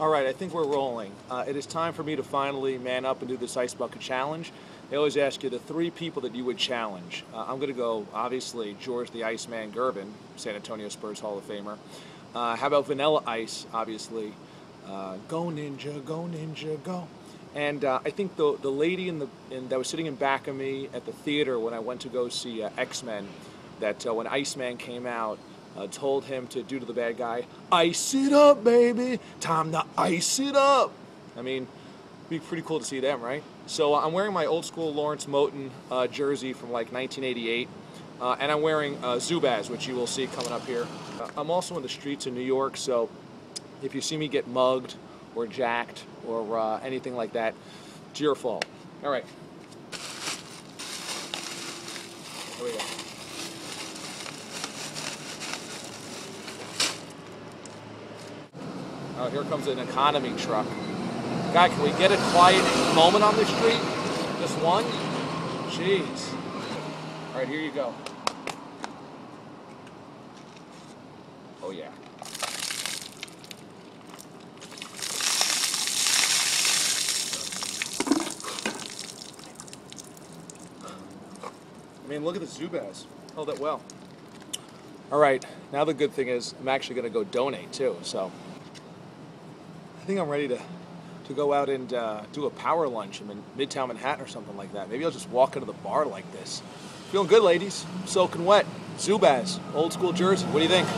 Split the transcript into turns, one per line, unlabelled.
All right, I think we're rolling. Uh, it is time for me to finally man up and do this ice bucket challenge. They always ask you the three people that you would challenge. Uh, I'm going to go, obviously, George the Iceman Gervin, San Antonio Spurs Hall of Famer. Uh, how about Vanilla Ice, obviously? Uh, go Ninja, go Ninja, go. And uh, I think the the lady in the in, that was sitting in back of me at the theater when I went to go see uh, X Men, that when Iceman came out, uh, told him to do to the bad guy, "Ice it up, baby, time to ice it up." I mean, be pretty cool to see them, right? So uh, I'm wearing my old school Lawrence Moten uh, jersey from like 1988. Uh, and I'm wearing uh, Zubaz, which you will see coming up here. Uh, I'm also in the streets of New York, so if you see me get mugged or jacked or uh, anything like that, it's your fault. All right. Here we go. Oh, here comes an economy truck. Guy, can we get a quiet moment on the street? Just one? Jeez. All right, here you go. Oh, yeah. I mean, look at the Zubaz. Held it well. All right, now the good thing is I'm actually going to go donate too. So think I'm ready to to go out and uh, do a power lunch in Midtown Manhattan or something like that. Maybe I'll just walk into the bar like this. Feeling good, ladies. Soaking wet. Zubaz, old school jersey. What do you think?